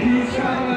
peace.